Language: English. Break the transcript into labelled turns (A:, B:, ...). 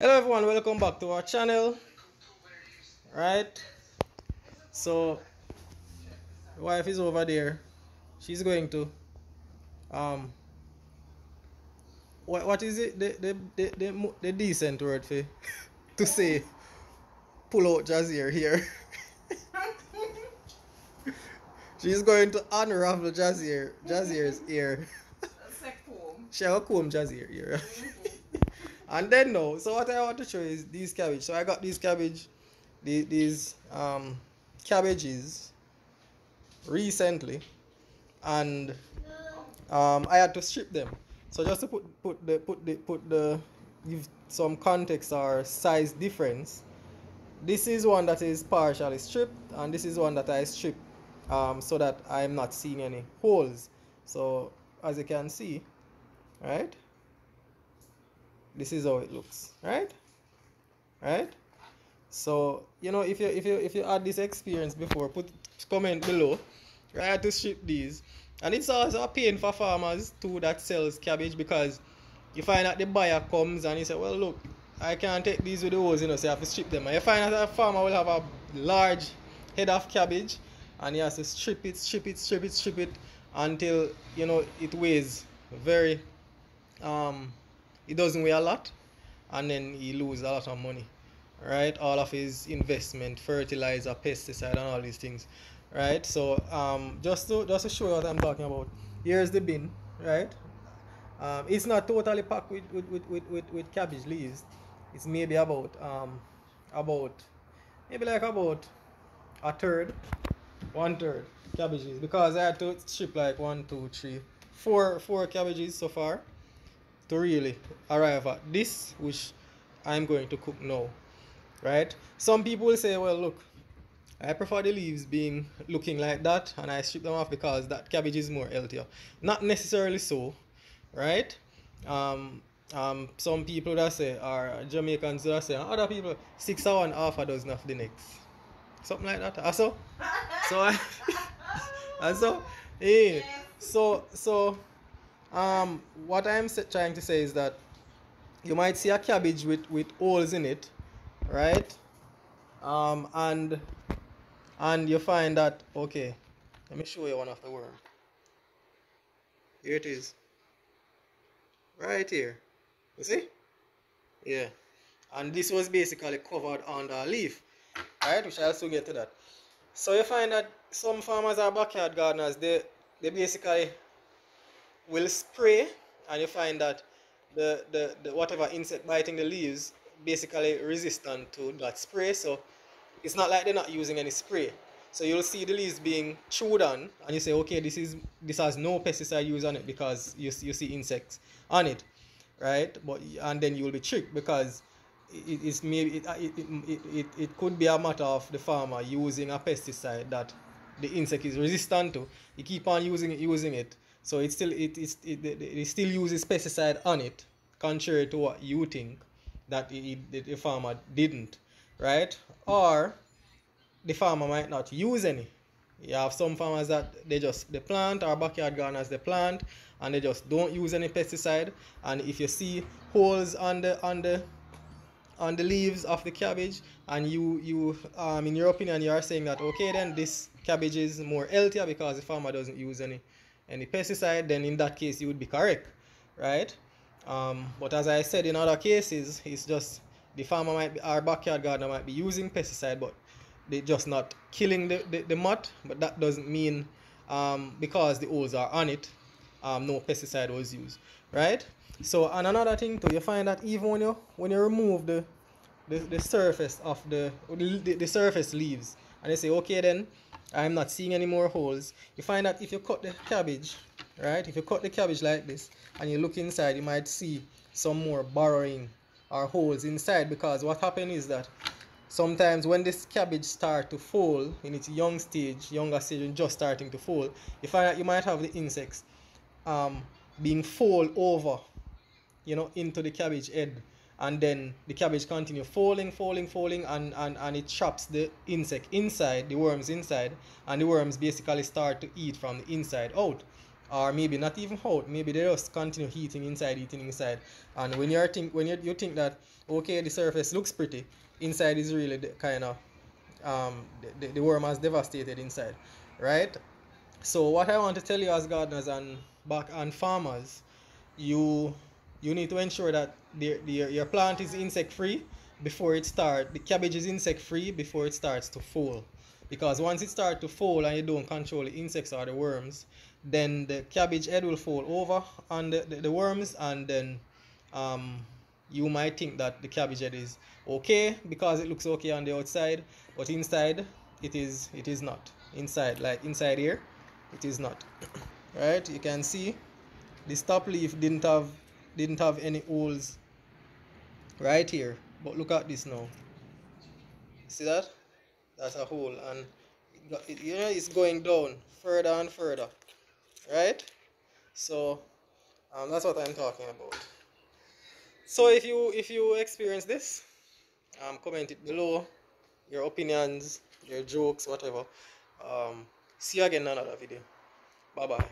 A: hello everyone. Welcome back to our channel. Right? So wife is over there. She's going to um what, what is it? The the, the, the, the decent word for to say pull out Jazeer here. She's going to unravel Jazeer Jazeer's ear. She have a comb Jazeer ear and then no so what i want to show is these cabbage. So i got these cabbage the, these um cabbages recently. And um i had to strip them. So just to put put the put the put the give some context or size difference this is one that is partially stripped and this is one that i stripped um, so that i'm not seeing any holes. So as you can see right this is how it looks right? Right? So you know if you if you if you had this experience before put comment below. Right to strip these. And it's also a pain for farmers too that sells cabbage because you find that the buyer comes and he say well look i can't take these with the hose you know so you have to strip them. And you find that a farmer will have a large head of cabbage and he has to strip it strip it strip it strip it until you know it weighs very um he doesn't weigh a lot and then he lose a lot of money right? All of his investment fertilizer pesticide and all these things right? So um just to just to show you what i'm talking about here's the bin right? Um, it's not totally packed with with, with, with, with, with cabbage leaves. It's maybe about um about maybe like about a third one third cabbages because i had to ship like one two three four four cabbages so far to really arrive at this which I'm going to cook now right? Some people will say well look I prefer the leaves being looking like that and I strip them off because that cabbage is more healthier. Not necessarily so right? Um, um, some people that say are Jamaicans that say other people six hour and half a dozen of the next. Something like that. Also so? I also yeah so so um, what I'm trying to say is that you might see a cabbage with, with holes in it, right? Um, and and you find that okay. Let me show you one of the worm. Here it is. Right here. You see? Yeah. And this was basically covered under a leaf. Right? Which I'll soon get to that. So you find that some farmers are backyard gardeners, they they basically will spray and you find that the, the, the whatever insect biting the leaves basically resistant to that spray. So it's not like they're not using any spray. So you'll see the leaves being chewed on and you say okay this is this has no pesticide use on it because you, you see insects on it right? But and then you will be tricked because it is maybe it, it, it, it, it could be a matter of the farmer using a pesticide that the insect is resistant to. You keep on using it using it so it still it is it, it, it, still uses pesticide on it, contrary to what you think that the farmer didn't, right? Or the farmer might not use any. You have some farmers that they just they plant or backyard gardeners they plant and they just don't use any pesticide. And if you see holes on the on the on the leaves of the cabbage and you you um in your opinion you are saying that okay then this cabbage is more healthier because the farmer doesn't use any any pesticide, then in that case you would be correct, right? Um, but as I said, in other cases, it's just the farmer might be, our backyard gardener might be using pesticide, but they're just not killing the, the, the moth. But that doesn't mean um, because the holes are on it, um, no pesticide was used, right? So, and another thing too, you find that even when you when you remove the the, the surface of the, the the surface leaves, and you say, okay, then I'm not seeing any more holes. You find that if you cut the cabbage, right? If you cut the cabbage like this and you look inside, you might see some more burrowing or holes inside because what happened is that sometimes when this cabbage start to fall in its young stage, younger stage, and just starting to fall, you find that you might have the insects um, being fall over, you know, into the cabbage head and then the cabbage continue falling falling falling and, and and it traps the insect inside the worms inside and the worms basically start to eat from the inside out. Or maybe not even out maybe they just continue eating inside eating inside. And when you're think when you, you think that okay the surface looks pretty inside is really kind of um, the, the worm has devastated inside right? So what i want to tell you as gardeners and back and farmers you you need to ensure that the, the, your plant is insect free before it starts the cabbage is insect free before it starts to fall. Because once it starts to fall and you don't control the insects or the worms then the cabbage head will fall over on the, the, the worms and then um, you might think that the cabbage head is okay because it looks okay on the outside but inside it is it is not. Inside like inside here it is not. Right? You can see this top leaf didn't have didn't have any holes right here. But look at this now. See that? That's a hole and it, you know it's going down further and further right? So um, that's what I'm talking about. So if you if you experience this um, comment it below your opinions your jokes whatever. Um, see you again in another video. Bye bye